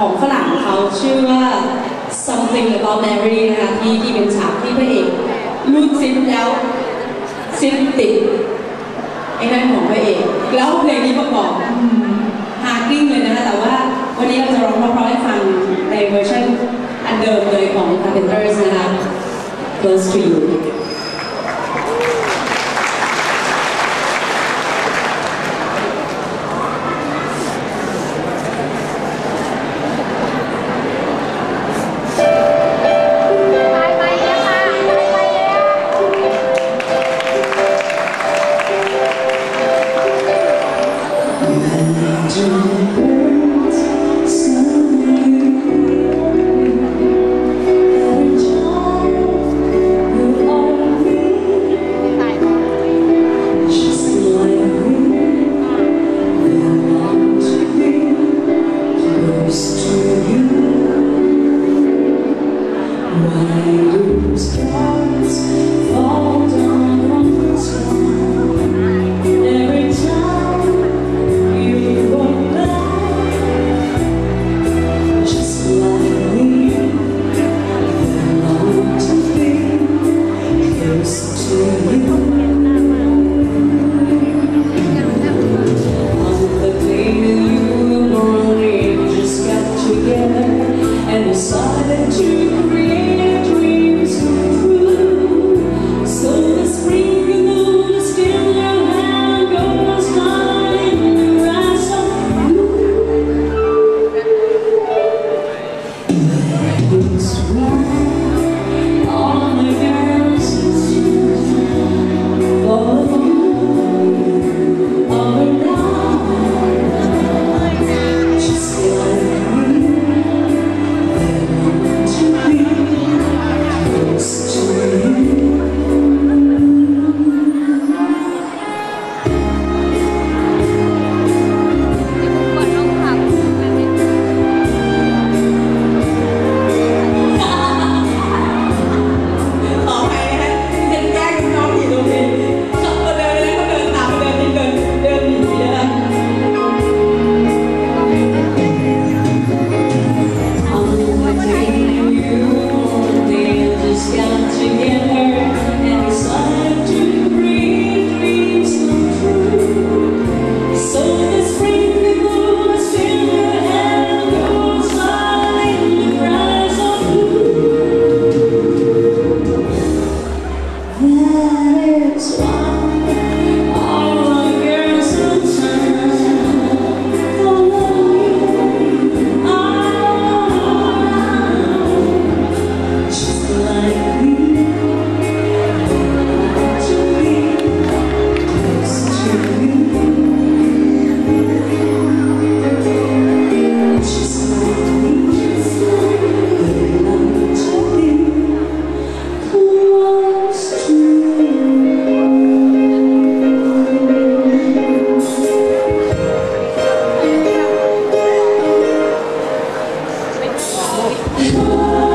ของฝรั่งเขาชื่อว่า Something About Mary นะคะที่ที่เป็นฉากที่พระเอกรูดซิปแล้วซิปติดไอ้นั่นของพระเอกแล้วเพลงนี้ประกอบฮาร์กิ้งเลยนะคะแต่ว่าวันนี้เราจะร้องเพราะๆให้ฟังในเวอร์ชันอันเดิมเลยของ Carpenters นะคะ Close to You 我们。you. Lord.